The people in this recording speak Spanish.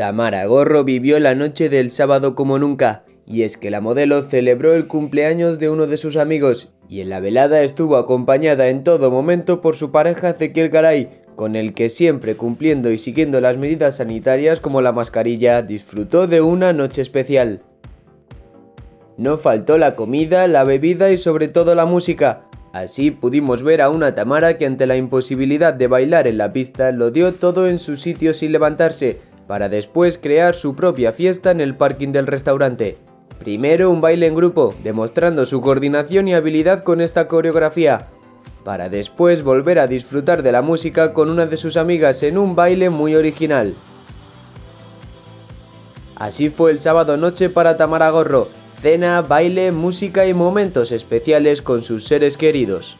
Tamara Gorro vivió la noche del sábado como nunca, y es que la modelo celebró el cumpleaños de uno de sus amigos, y en la velada estuvo acompañada en todo momento por su pareja Ezequiel Garay, con el que siempre cumpliendo y siguiendo las medidas sanitarias como la mascarilla, disfrutó de una noche especial. No faltó la comida, la bebida y sobre todo la música. Así pudimos ver a una Tamara que ante la imposibilidad de bailar en la pista lo dio todo en su sitio sin levantarse, para después crear su propia fiesta en el parking del restaurante. Primero un baile en grupo, demostrando su coordinación y habilidad con esta coreografía, para después volver a disfrutar de la música con una de sus amigas en un baile muy original. Así fue el sábado noche para Tamara Gorro, cena, baile, música y momentos especiales con sus seres queridos.